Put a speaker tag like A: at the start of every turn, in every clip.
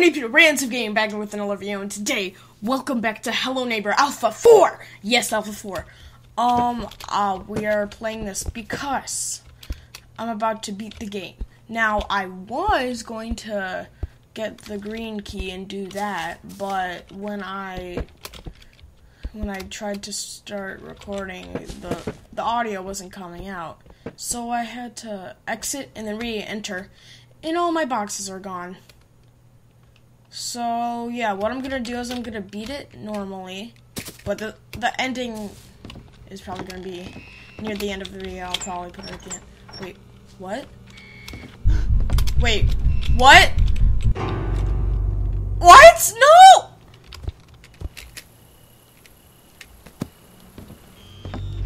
A: new people, Ransom Game back with another video, and today, welcome back to Hello Neighbor Alpha 4! Yes, Alpha 4. Um, uh, we are playing this because I'm about to beat the game. Now, I was going to get the green key and do that, but when I when I tried to start recording, the the audio wasn't coming out. So I had to exit and then re-enter, and all my boxes are gone. So yeah, what I'm gonna do is I'm gonna beat it normally, but the the ending is probably gonna be near the end of the video. I'll probably put it end. Wait, what? Wait, what? What? No!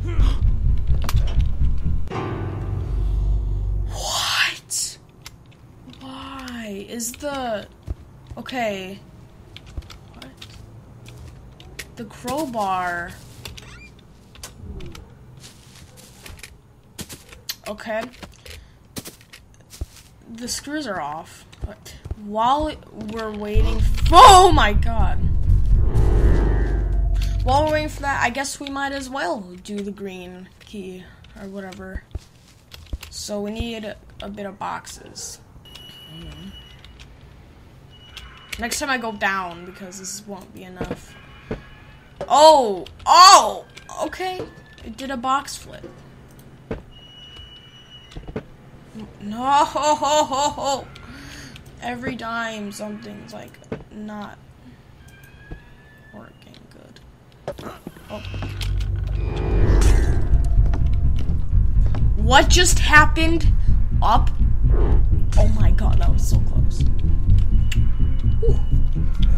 A: What? Why is the okay? What? The crowbar. Okay. The screws are off. But while we're waiting, oh my god! While we're waiting for that, I guess we might as well do the green key or whatever. So we need a bit of boxes. Mm-hmm. Next time I go down because this won't be enough. Oh! Oh! Okay. It did a box flip. No! Every time something's like not working good. Oh. What just happened? Up? Oh my god, that was so close.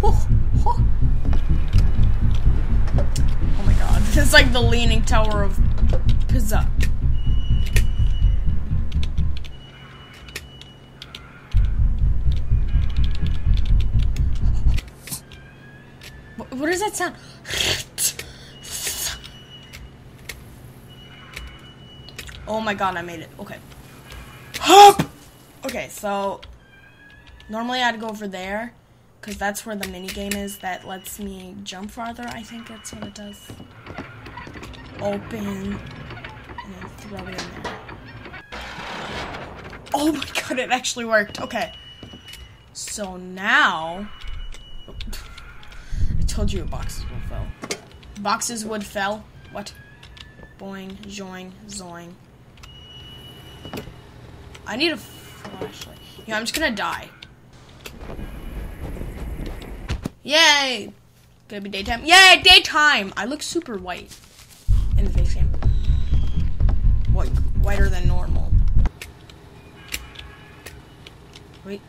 A: Oh, oh. oh my god, it's like the leaning tower of Pizza. What does that sound? Oh my god, I made it. Okay. Hop! Okay, so normally I'd go over there because that's where the mini game is that lets me jump farther. I think that's what it does. Open and then throw it in there. Oh my god, it actually worked. Okay. So now I told you boxes would fell. Boxes would fell. What? Boing, joing, zoing. I need a flashlight. Yeah, I'm just gonna die. Yay! Gonna be daytime. Yay, daytime! I look super white in the face cam. White, whiter than normal. Wait.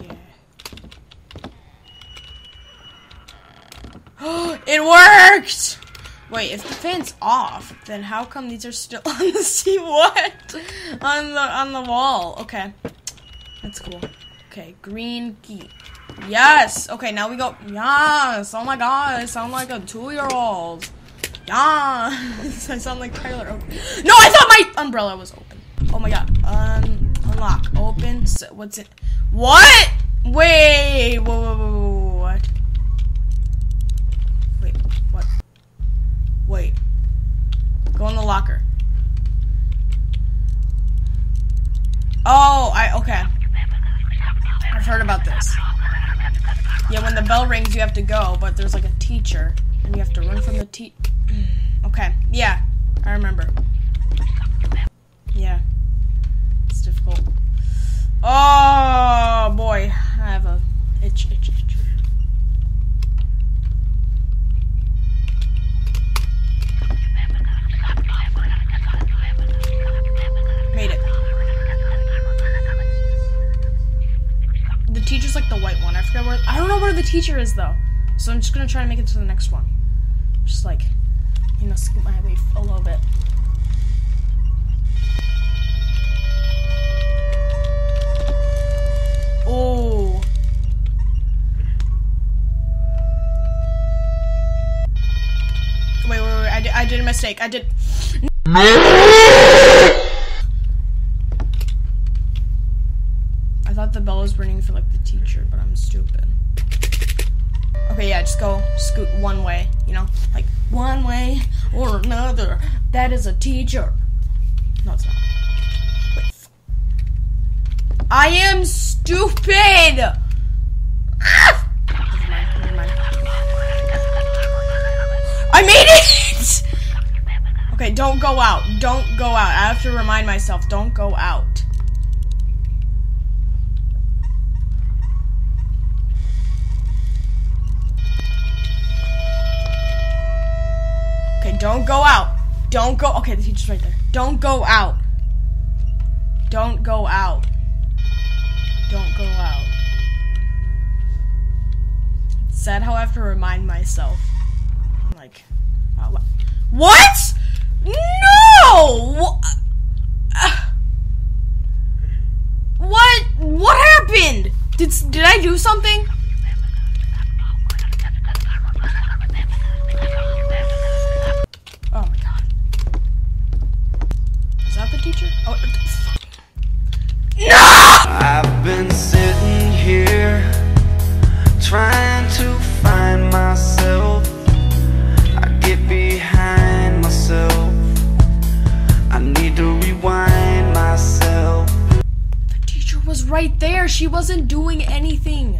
A: Yeah. it worked! Wait, if the fan's off, then how come these are still on the seat? What? On the on the wall. Okay. That's cool. Okay, green key. Yes! Okay, now we go. Yes! Oh my god, I sound like a two-year-old. Yes! I sound like Tyler. Okay. No, I thought my umbrella was open. Oh my god. Um, unlock. Open. So, what's it? What? Wait. Whoa, whoa, whoa, whoa. Wait. Go in the locker. Oh, I okay. I've heard about this. Yeah, when the bell rings, you have to go, but there's like a teacher, and you have to run from the te- Okay, yeah, I remember. Yeah, it's difficult. Oh boy, I have a itch, itch, itch. I don't know where the teacher is though. So I'm just gonna try to make it to the next one. Just like, you know, scoop my way a little bit. Oh. Wait, wait, wait. I did, I did a mistake. I did. That is a teacher. No, it's not. Wait. I am stupid! Ah! Never mind, never mind. I made it! Okay, don't go out. Don't go out. I have to remind myself, don't go out. Okay, don't go out. Don't go. Okay, the teacher's right there. Don't go out. Don't go out. Don't go out. Sad how I have to remind myself. Like, uh, what? No! What? What happened? Did did I do something? Teacher? Oh. No!
B: I've been sitting here trying to find myself. I get behind myself. I need to rewind myself.
A: The teacher was right there. She wasn't doing anything.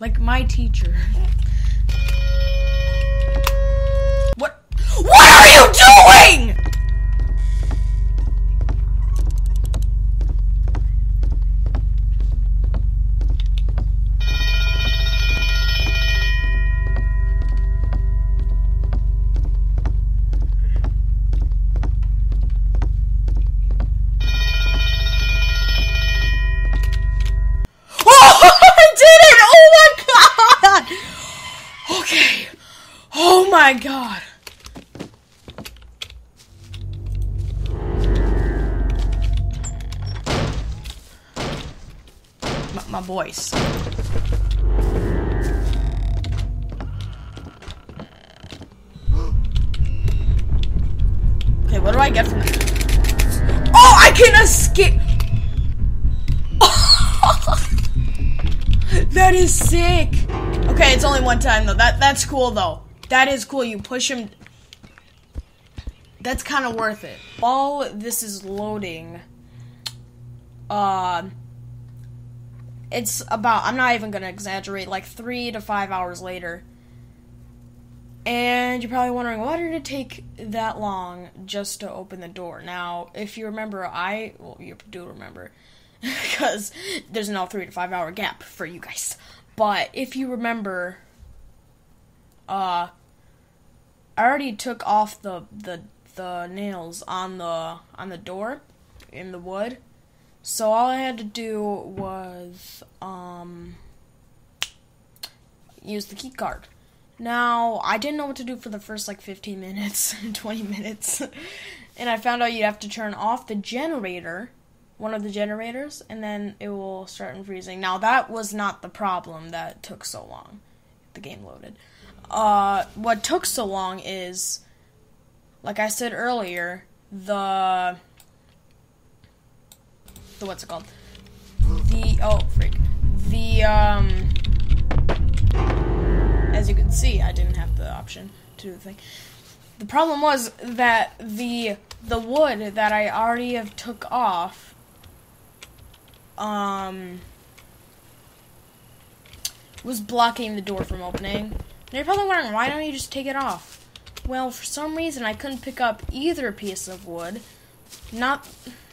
A: Like my teacher. My, voice. Okay, what do I get from that? Oh, I can escape! That is sick. Okay, it's only one time though. That that's cool though. That is cool. You push him. That's kind of worth it. While this is loading, uh, it's about. I'm not even gonna exaggerate. Like three to five hours later. And you're probably wondering, why did it take that long just to open the door? Now, if you remember, I well, you do remember, because there's no three to five hour gap for you guys. But if you remember, uh, I already took off the the the nails on the on the door in the wood, so all I had to do was um use the key card. Now, I didn't know what to do for the first like 15 minutes, 20 minutes. and I found out you have to turn off the generator, one of the generators, and then it will start freezing. Now, that was not the problem that took so long. The game loaded. Uh, what took so long is, like I said earlier, the. The what's it called? The. Oh, freak. The, um as you can see, I didn't have the option to do the thing. The problem was that the the wood that I already have took off, um, was blocking the door from opening. You're probably wondering why don't you just take it off? Well, for some reason I couldn't pick up either piece of wood, not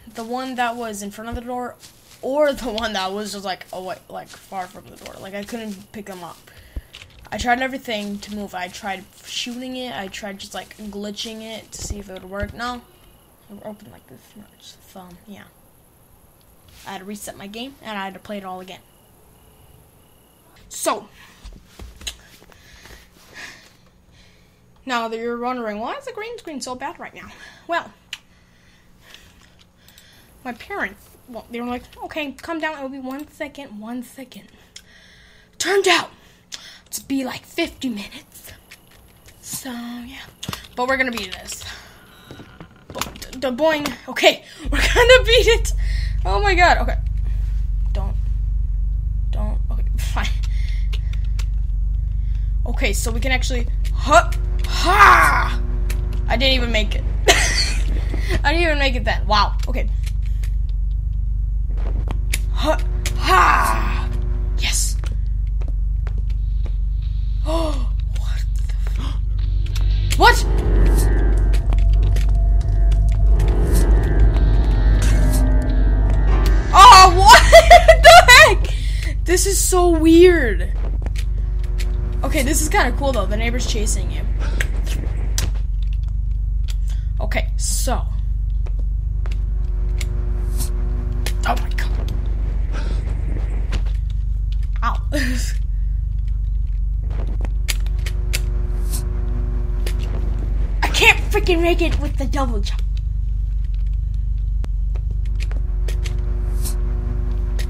A: the one that was in front of the door, or the one that was just like away, like far from the door. Like I couldn't pick them up. I tried everything to move. I tried shooting it. I tried just like glitching it to see if it would work. No, it would open like this much. So yeah, I had to reset my game and I had to play it all again. So now that you're wondering why is the green screen so bad right now? Well, my parents, well, they were like, okay, come down. It'll be one second, one second. Turned out to be like 50 minutes. So, yeah. But we're going to beat this. The boing. Okay, we're going to beat it. Oh my god. Okay. Don't. Don't. Okay, fine. Okay, so we can actually. Hup. Ha! I didn't even make it. I didn't even make it then. Wow. Okay. Ha! Ha! Yes. Oh, what? What? Oh, what the heck? This is so weird. Okay, this is kind of cool though. The neighbor's chasing you. Okay, so. Can't make it with the double jump.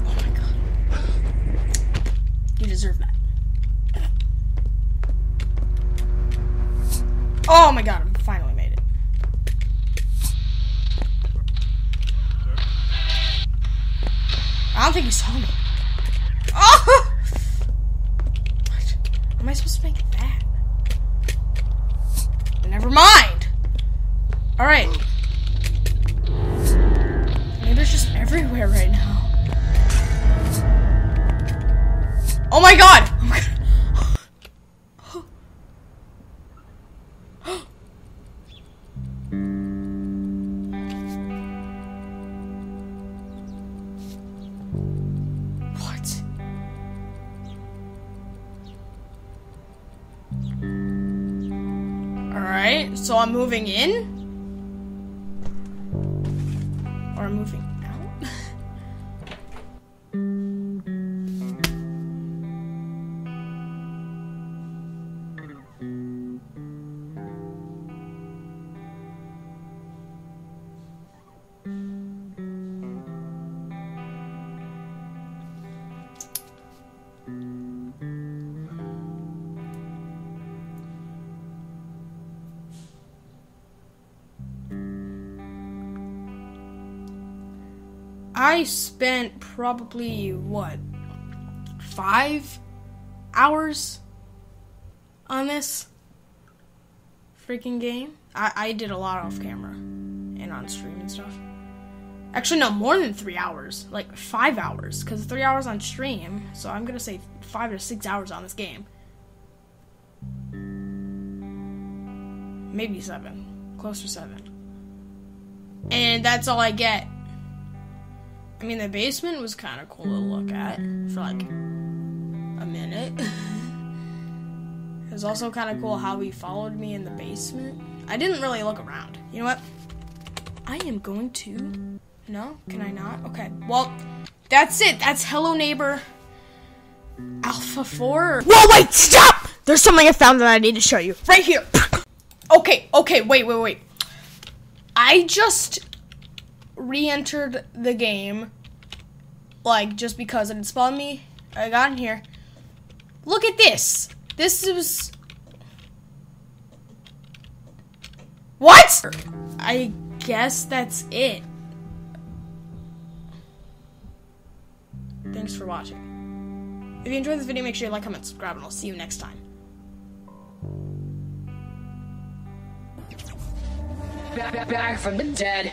A: Oh my god. You deserve that. Oh my god, I finally made it. I don't think he saw me. Oh! What? Am I supposed to make that? Never mind. All right. Neighbors just everywhere right now. Oh my god! Oh my god. Alright, so I'm moving in? I spent probably what five hours on this freaking game. I, I did a lot off camera and on stream and stuff. Actually, no, more than three hours. Like five hours, because three hours on stream. So I'm gonna say five to six hours on this game. Maybe seven, close to seven. And that's all I get. I mean, the basement was kind of cool to look at for like a minute. it was also kind of cool how he followed me in the basement. I didn't really look around. You know what? I am going to. No? Can I not? Okay. Well, that's it. That's Hello Neighbor Alpha 4. Whoa, wait, stop! There's something I found that I need to show you. Right here. Okay, okay, wait, wait, wait. I just re-entered the game like just because it spawned me. I got in here. Look at this. This is what? I guess that's it. Thanks for watching. If you enjoyed this video make sure you like comment subscribe and i'll see you next time.
C: Back, back, back from the dead.